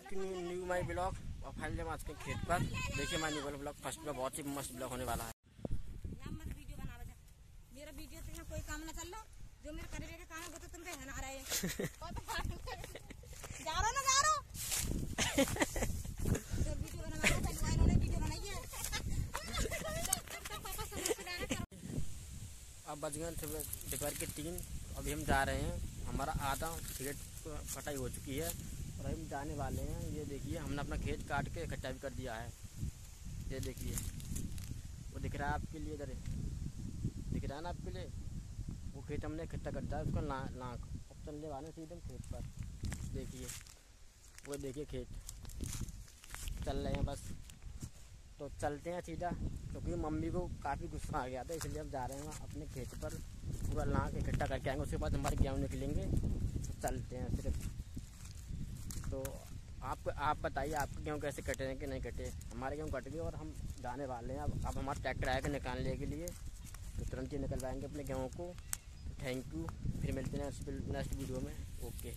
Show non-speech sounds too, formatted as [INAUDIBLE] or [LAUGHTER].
Back new new my blog और finally हम आज के खेत पर। देखिए माई न्यू ब्लॉग फ़र्स्ट में बहुत ही मस्त ब्लॉग होने वाला है। मेरा वीडियो तो यहाँ कोई काम ना चल रहा जो मेरे करीबी के काम है वो तो तुम पे है रहे [LAUGHS] जा रहा ना जा रहा जो वीडियो बनावा था इन्होंने वीडियो बनाई है पापा समझ से डायरेक्ट करो अब बज गए थे दोपहर के तीन। अभी हम जा रहे हैं। हमारा आधा को कटाई हो चुकी है। और अभी जाने वाले हैं। ये देखिए, हमने अपना खेत काट के इकट्ठा भी कर दिया है। ये देखिए, वो दिख रहा है आपके लिए इधर। दिख रहा है ना आपके लिए? वो खेत हमने इकट्ठा कर दिया उसका ना, नाक। अब चलने वाले सीधे खेत पर। देखिए, वो देखिए खेत। चल रहे हैं बस। तो चलते हैं सीधा, क्योंकि मम्मी को काफ़ी गुस्सा आ गया था, इसलिए हम जा रहे हैं अपने खेत पर। पूरा लाख इकट्ठा करके आएँगे, उसके बाद हमारे गेहूँ निकलेंगे। तो चलते हैं, सिर्फ़ तो आप आप बताइए आपके गेहूँ कैसे कटे हैं कि नहीं कटे हमारे गेहूँ कट गए और हम जाने वाले हैं। अब अब हमारा ट्रैक्टर आएगा निकालने के लिए। तो तुरंत ही निकलवाएँगे अपने गेहूँ को। थैंक यू फिर मिलते हैं नेक्स्ट नेक्स्ट वीडियो में। ओके